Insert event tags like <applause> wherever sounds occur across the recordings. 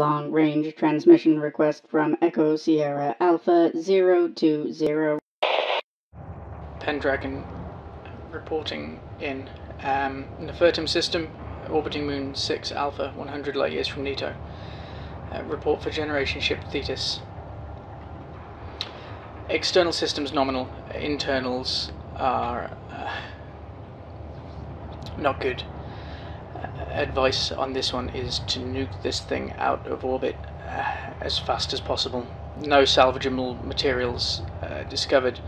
Long range transmission request from Echo Sierra Alpha 020. Pendragon reporting in. Um, Nefertem system, orbiting Moon 6 Alpha, 100 light years from Nito. Uh, report for generation ship Thetis. External systems nominal, internals are uh, not good. Advice on this one is to nuke this thing out of orbit uh, as fast as possible. No salvageable materials uh, discovered,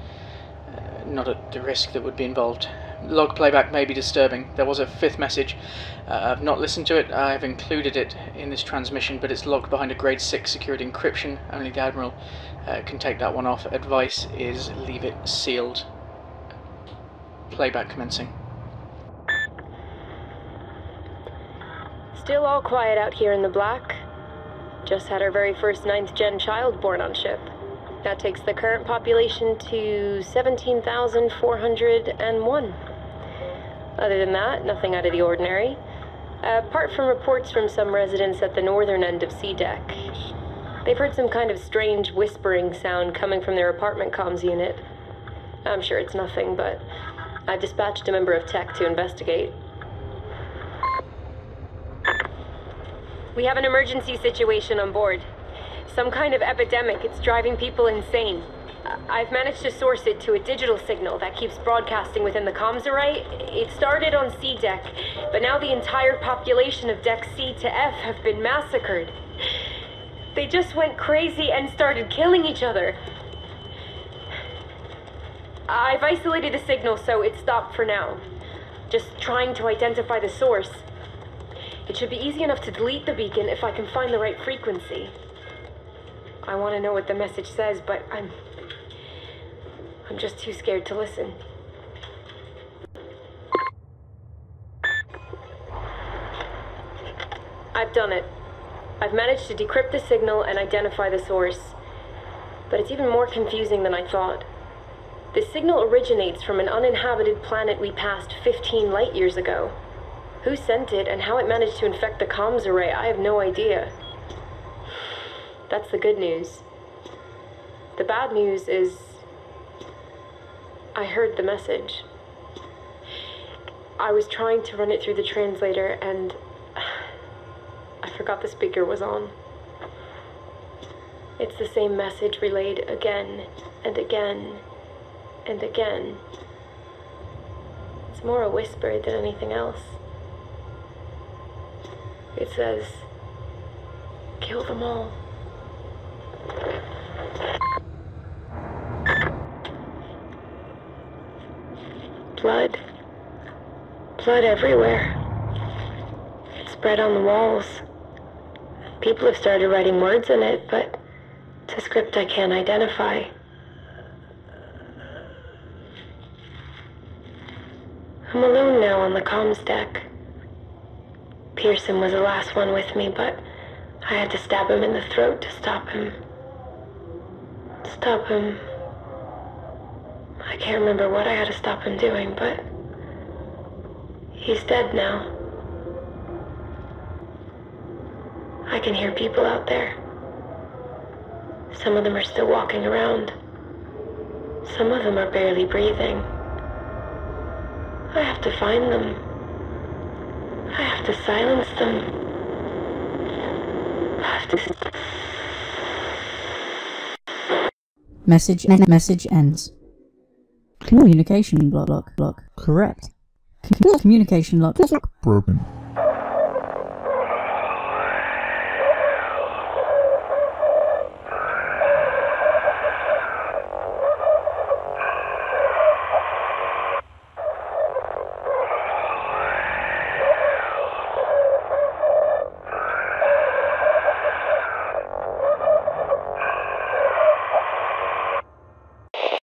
uh, not at the risk that would be involved. Log playback may be disturbing. There was a fifth message. Uh, I've not listened to it. I've included it in this transmission, but it's logged behind a grade 6 security encryption. Only the Admiral uh, can take that one off. Advice is leave it sealed. Playback commencing. Still all quiet out here in the black. Just had our very first ninth gen child born on ship. That takes the current population to 17,401. Other than that, nothing out of the ordinary. apart from reports from some residents at the northern end of C deck. They've heard some kind of strange whispering sound coming from their apartment comms unit. I'm sure it's nothing, but I've dispatched a member of tech to investigate. We have an emergency situation on board. Some kind of epidemic. It's driving people insane. I've managed to source it to a digital signal that keeps broadcasting within the comms array. It started on C deck, but now the entire population of deck C to F have been massacred. They just went crazy and started killing each other. I've isolated the signal, so it stopped for now. Just trying to identify the source. It should be easy enough to delete the beacon if I can find the right frequency. I want to know what the message says, but I'm. I'm just too scared to listen. I've done it. I've managed to decrypt the signal and identify the source. But it's even more confusing than I thought. The signal originates from an uninhabited planet we passed 15 light years ago. Who sent it and how it managed to infect the comms array, I have no idea. That's the good news. The bad news is. I heard the message. I was trying to run it through the translator and. <sighs> I forgot the speaker was on. It's the same message relayed again and again and again. It's more a whisper than anything else. It says, kill them all. Blood. Blood everywhere. It spread on the walls. People have started writing words in it, but it's a script I can't identify. I'm alone now on the comms deck. Pearson was the last one with me, but I had to stab him in the throat to stop him. Stop him. I can't remember what I had to stop him doing, but he's dead now. I can hear people out there. Some of them are still walking around. Some of them are barely breathing. I have to find them. I have to silence them. I have to. Message message ends. Communication block block block. Correct. Communication lock Broken.